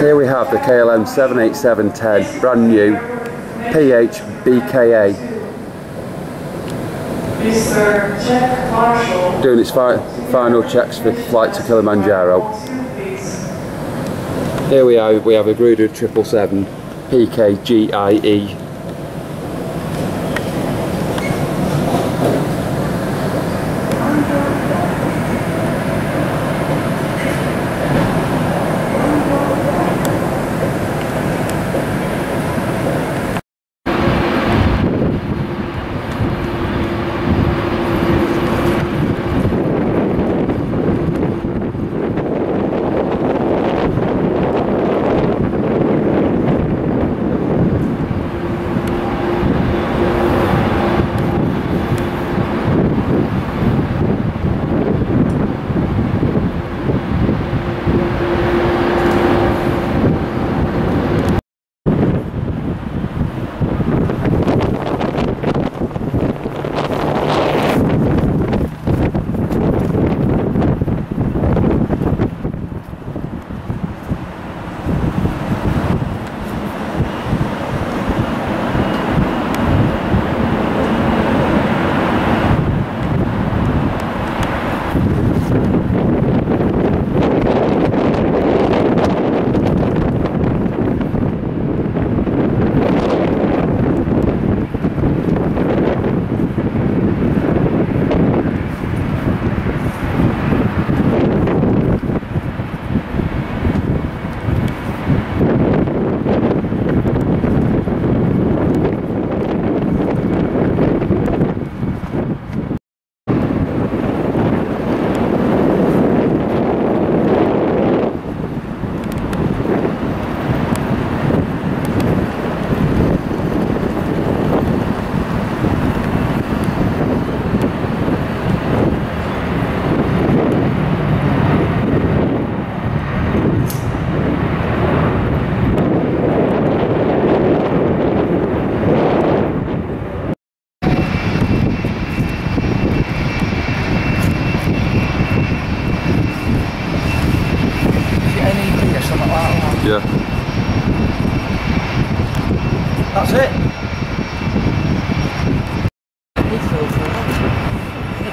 Here we have the KLM 78710, brand new, PHBKA, doing its fi final checks for flight to Kilimanjaro. Here we are, we have a Garuda 777 PKGIE.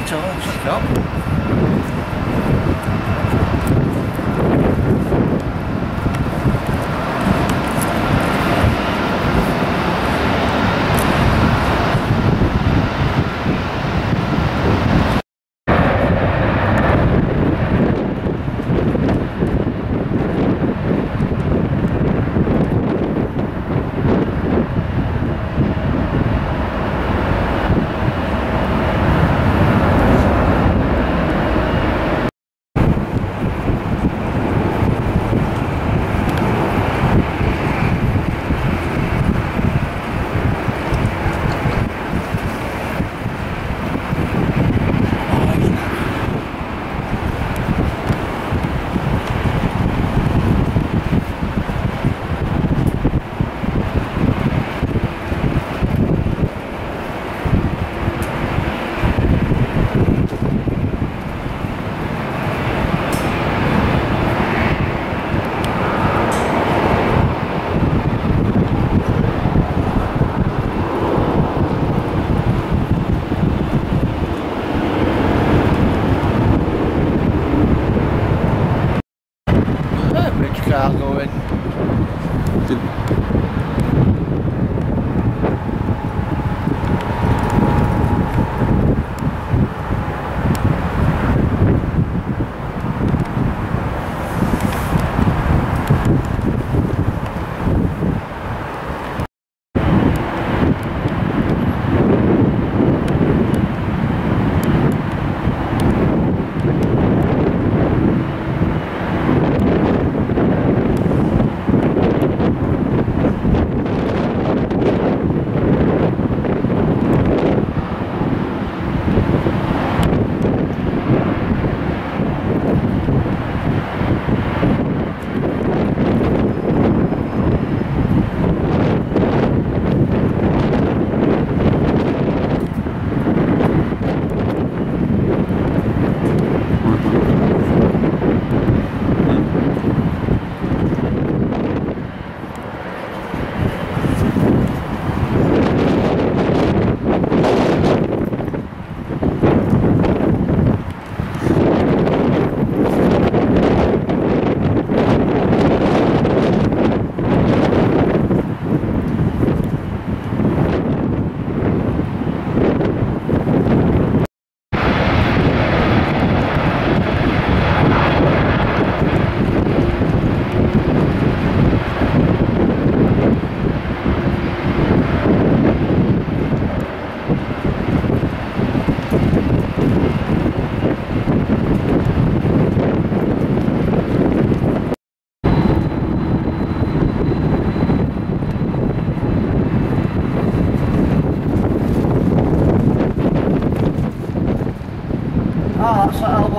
그렇죠. 그렇죠.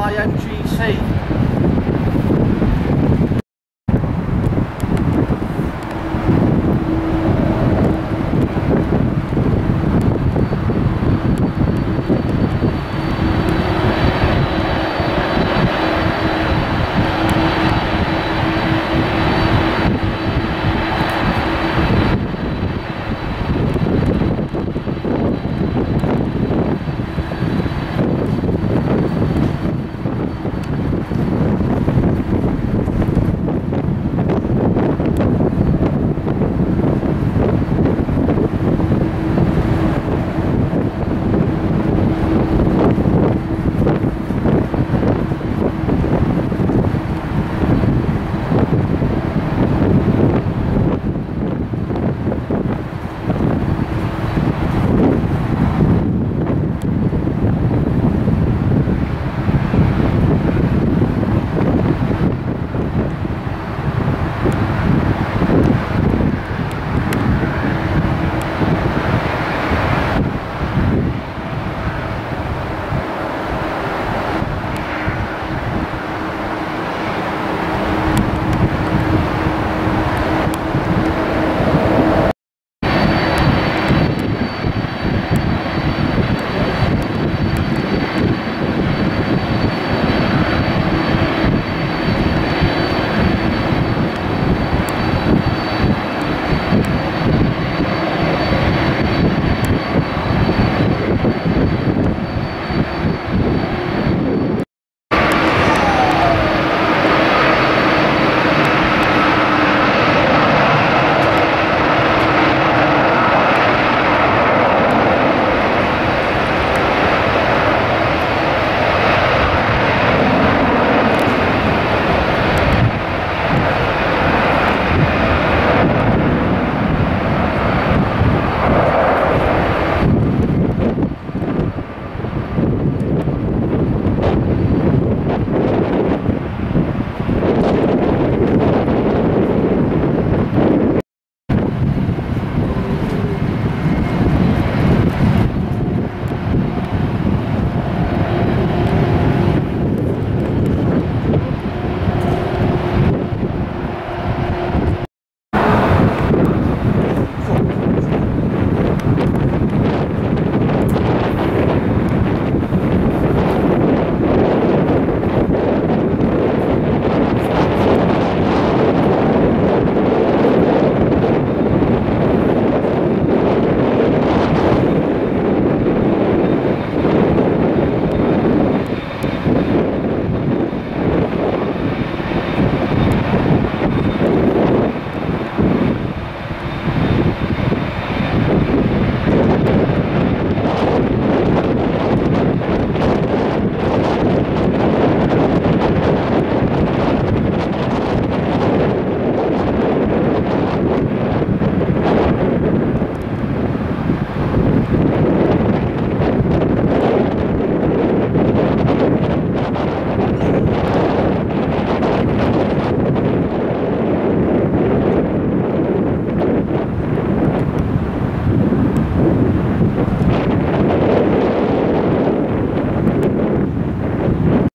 LYNGC.